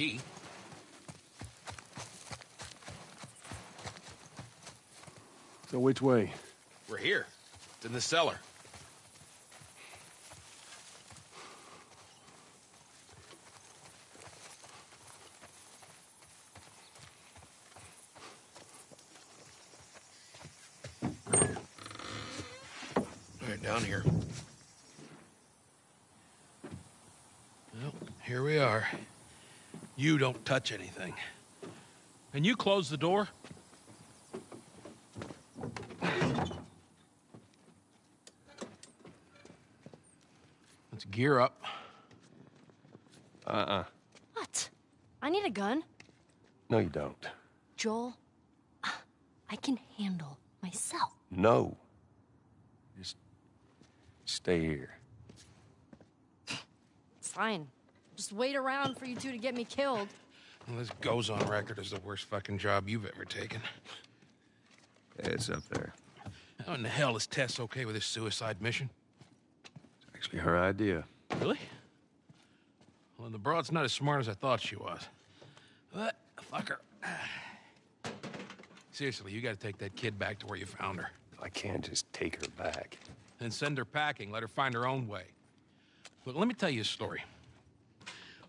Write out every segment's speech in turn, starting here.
key. So which way? We're here. It's in the cellar. Right, down here. Well, here we are. You don't touch anything. And you close the door? Let's gear up. Uh-uh. What? I need a gun. No, you don't. Joel, I can handle myself. No. Just stay here. It's fine. Just wait around for you two to get me killed. Well, this goes on record as the worst fucking job you've ever taken. It's up there. How in the hell is Tess okay with this suicide mission? It's actually her idea. Really? Well, then the broad's not as smart as I thought she was. But, fuck her. Seriously, you gotta take that kid back to where you found her. I can't just take her back. Then send her packing, let her find her own way. Look, let me tell you a story.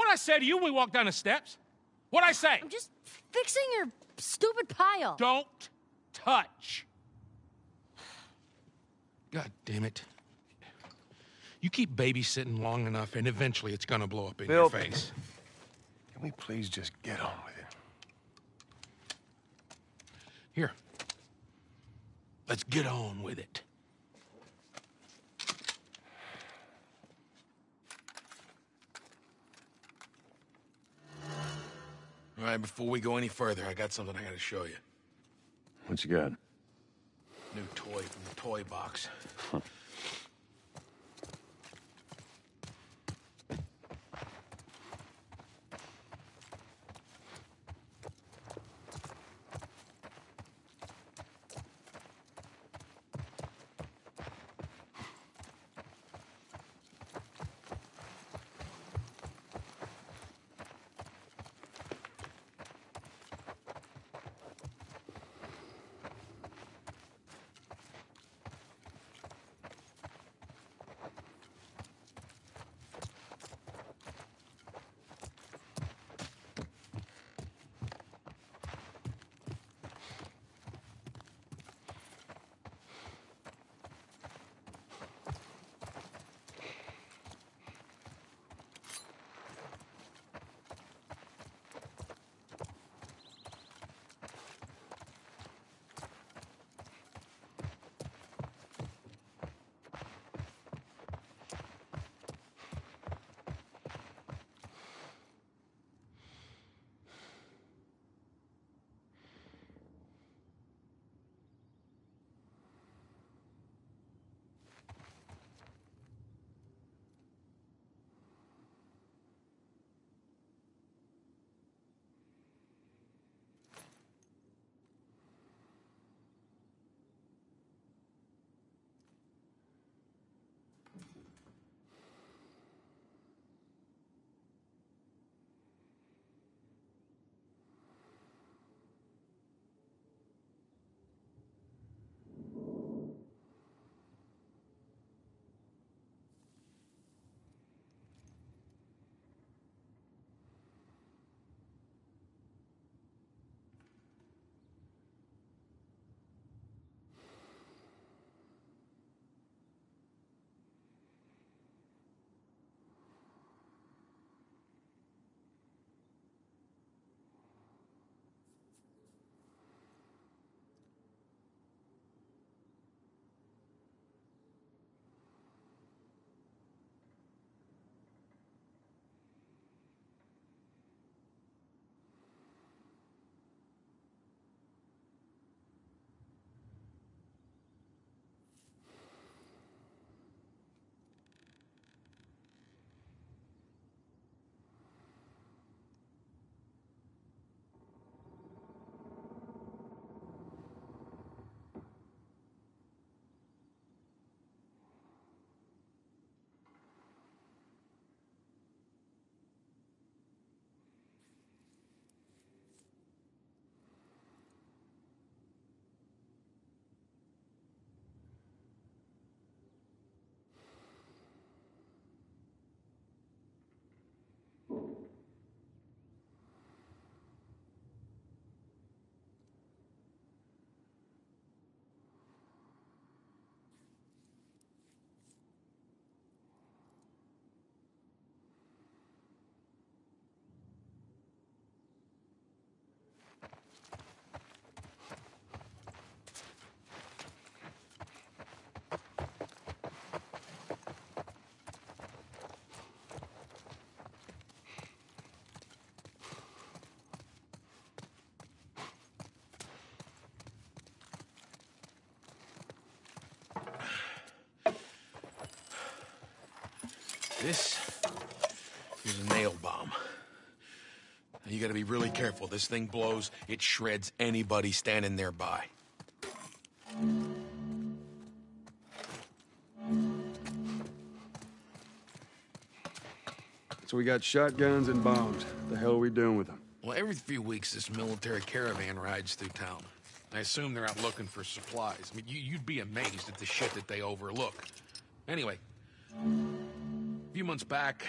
What I say to you when we walk down the steps? What I say? I'm just fixing your stupid pile. Don't touch. God damn it. You keep babysitting long enough, and eventually it's gonna blow up in Bill. your face. Can we please just get on with it? Here. Let's get on with it. All right, before we go any further, I got something I gotta show you. What you got? New toy from the toy box. This is a nail bomb. Now, you gotta be really careful. This thing blows, it shreds anybody standing nearby. So we got shotguns and bombs. The hell are we doing with them? Well, every few weeks, this military caravan rides through town. I assume they're out looking for supplies. I mean, you, you'd be amazed at the shit that they overlook. Anyway, a few months back,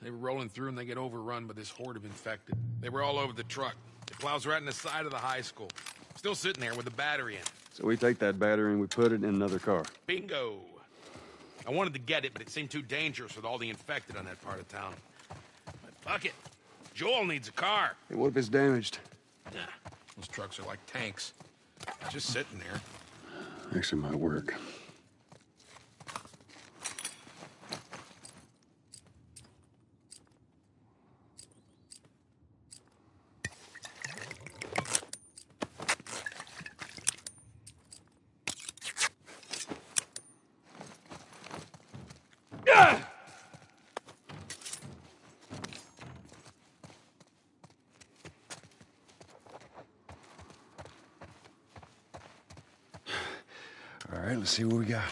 they were rolling through and they get overrun by this horde of infected. They were all over the truck. The plows right in the side of the high school. Still sitting there with the battery in it. So we take that battery and we put it in another car. Bingo! I wanted to get it, but it seemed too dangerous with all the infected on that part of town. But fuck it. Joel needs a car. Hey, what if it's damaged? Nah, those trucks are like tanks. Just sitting there. Actually, might work. All right, let's see what we got.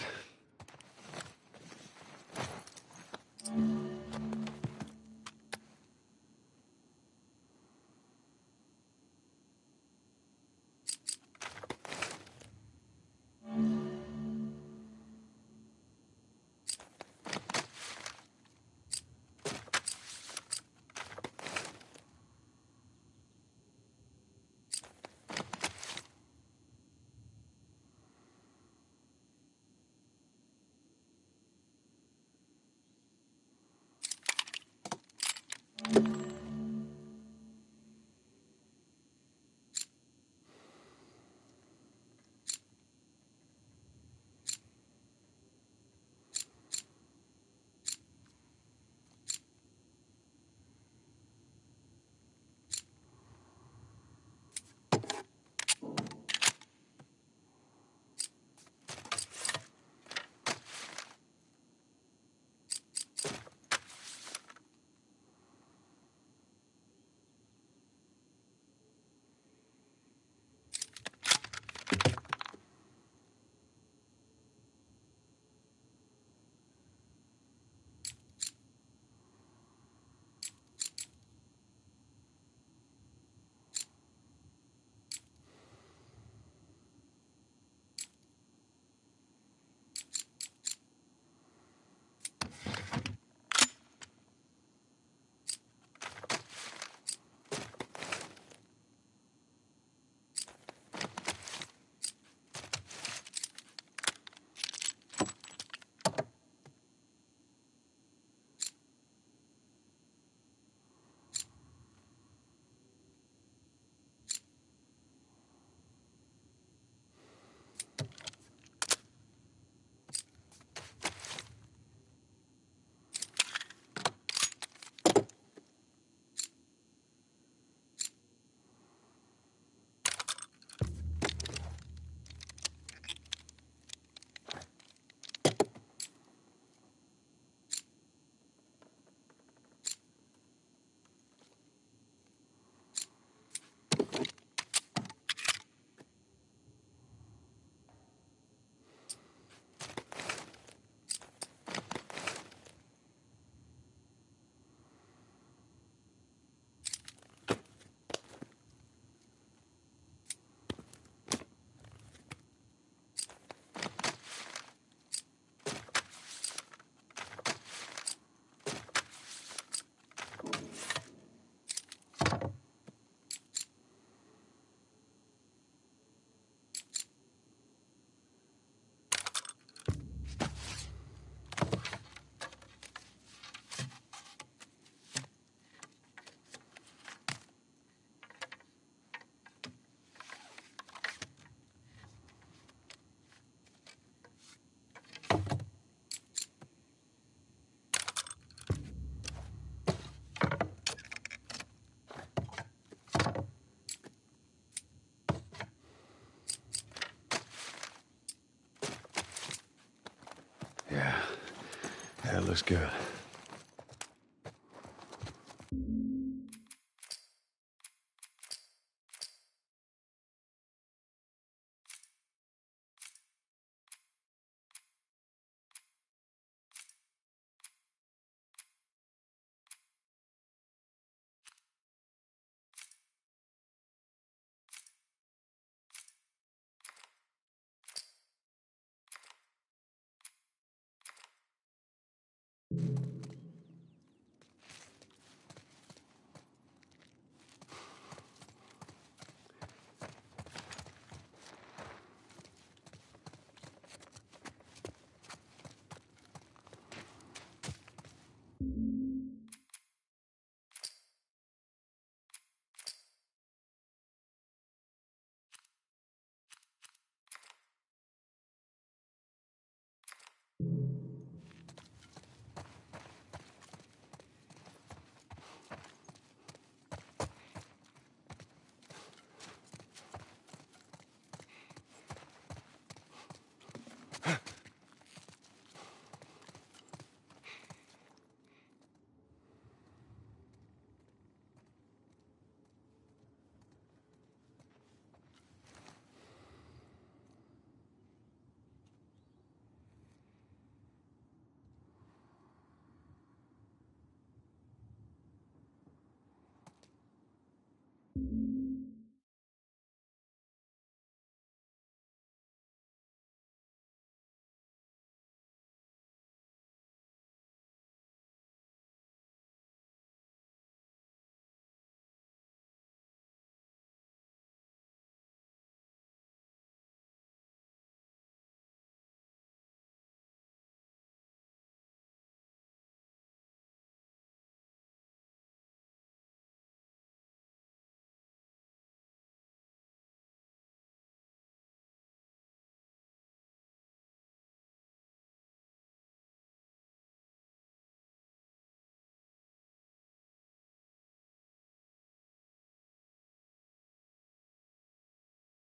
Looks good.